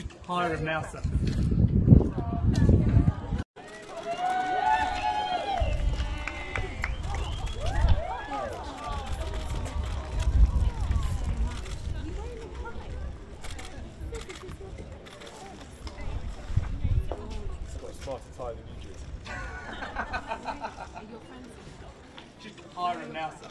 just hire a mouser. just hire a.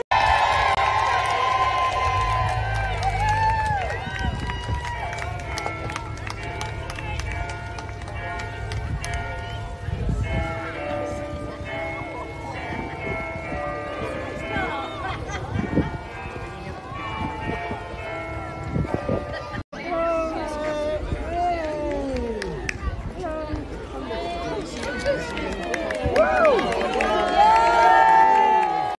Woo!